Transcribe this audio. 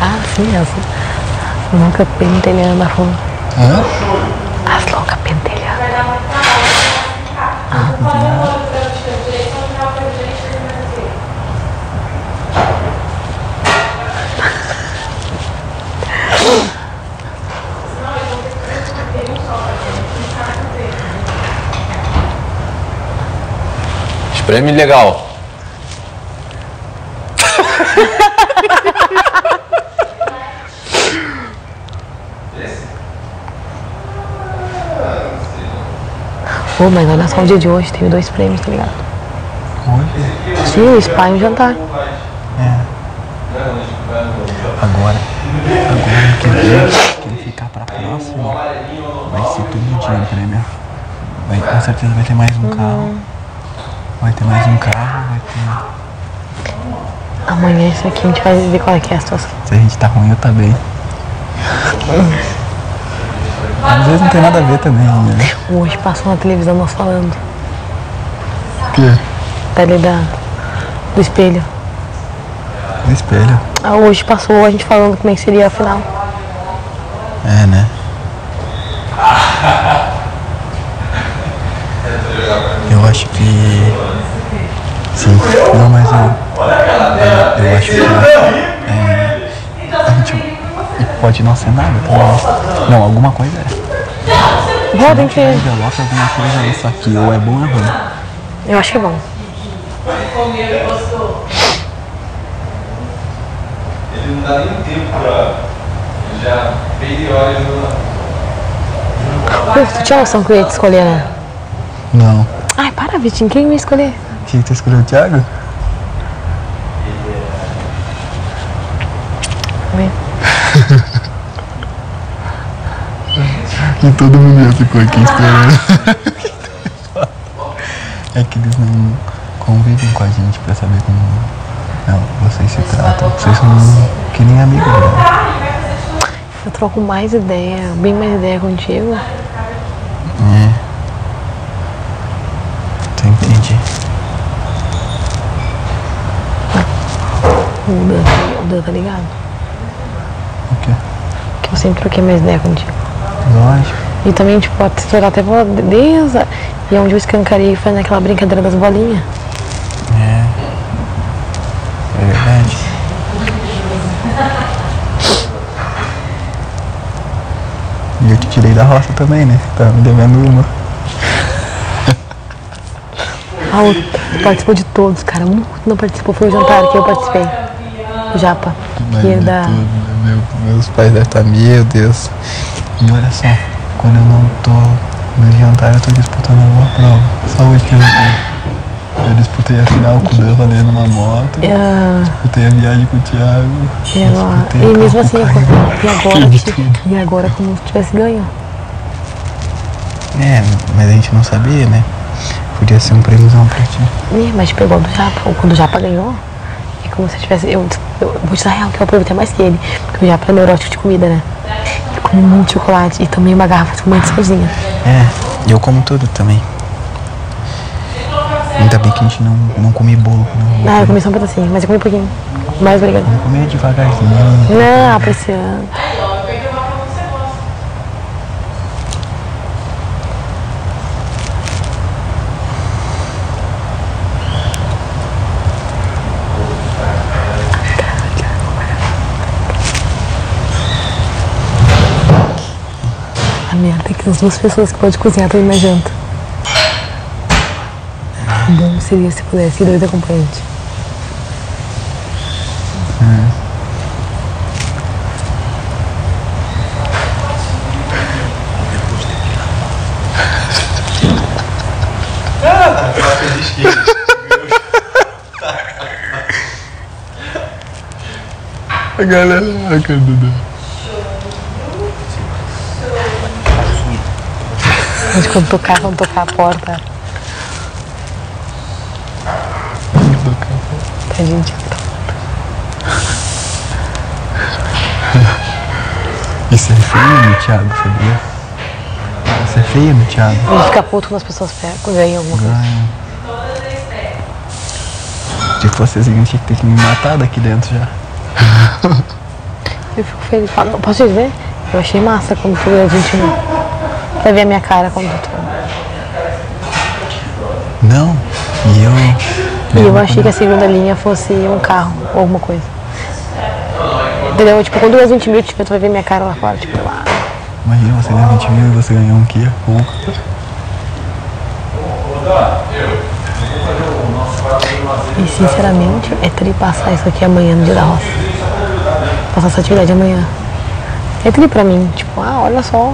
Ah, sim, as loucas pentelhando a rua. Hã? As loucas pentelhando. Espreme legal. Pô, mas olha só o dia de hoje, teve dois prêmios, tá ligado? Hoje? Sim, o spa e o jantar. Agora. Agora que ver, quem ficar pra próxima vai ser tudo dia no prêmio. Vai, com certeza vai ter mais um carro. Vai ter mais um carro, vai ter. Amanhã isso aqui a gente vai ver qual é que é a situação. Se a gente tá ruim, eu tá bem. Às vezes não tem nada a ver também, né? Hoje passou na televisão nós falando. O quê? Tá ali da, do espelho. No espelho. Ah, hoje passou a gente falando como é que seria a final. É, né? Eu acho que. Sim. Não, mas eu. Eu acho que. É, pode não ser nada também. Não, alguma coisa é. Tem que. Envelope alguma coisa isso aqui, ou é bom ou é ruim. Eu acho que é bom. Ele não dá nem tempo pra. Já fez horas no. Pô, tu tinha noção que eu ia te escolher, né? Não. Ai, para, Vitinho, quem ia escolher? Tinha que ter escolhido o Thiago? Vem. E todo mundo já ficou aqui esperando. é que eles não convivem com a gente pra saber como não, vocês se tratam. Vocês são que nem amigos, né? Eu troco mais ideia, bem mais ideia contigo. É. Tu entende? O Dan, o Dan tá ligado? O quê? Que eu sempre troquei mais ideia contigo. Lógico. E também, tipo, pode se tornar até desde a- E onde eu escancarei fazendo aquela brincadeira das bolinhas. É. É verdade. E eu te tirei da roça também, né? Tava me devendo uma. A outra participou de todos, cara. Um que não participou foi o jantar que eu participei. O Japa. Que é Mas da. tudo, meu- meus pais devem estar, meu Deus. E olha só, quando eu não tô no jantar, eu tô disputando alguma prova. Só hoje que eu Eu disputei a final com o Dan valendo uma moto. A- Disputei a viagem com o Thiago. e, e mesmo assim, e agora, tipo, e agora como se tivesse ganho. É, mas a gente não sabia, né? Podia ser um prêmiozão pra ti. Ih, mas pegou do Japa. Ou quando o Japa ganhou, é como se eu tivesse. Eu, eu vou te dar real que eu aproveitei mais que ele. Porque o Japa é neurótico de comida, né? Comi muito chocolate e tomei uma garrafa de espumante sozinha. É, eu como tudo também. Ainda bem que a gente não, não come bolo. Não, Ah, eu comi só um pedacinho, mas eu comi um pouquinho. Mais obrigada. comer devagarzinho. Não, apreciando. Merda é que as duas pessoas que podem cozinhar também na janta. Bom seria se pudesse ir dois acompanhantes. A galera, a cara do Mas quando tocar, quando tocar a porta, a gente. Isso é feio no Thiago, sabia? Isso é feio no Thiago. Gente fica puto quando as pessoas pegam, ganham alguma coisa. Se fosse assim, eu tinha que ter que me matar daqui dentro já. Eu fico feliz. Posso te ver? Eu achei massa quando tu a gente não. Vai ver a minha cara quando tu. Não, e eu. E eu achei que a segunda linha fosse um carro ou alguma coisa. Entendeu? Tipo, quando eu 20 mil, tipo, tu vai ver minha cara lá fora, tipo, lá. Imagina você ganhar 20 mil e você ganhar um Kia Hulk. E sinceramente, é tri passar isso aqui amanhã no dia da roça. Passar essa atividade amanhã. É tri pra mim, tipo, ah, olha só,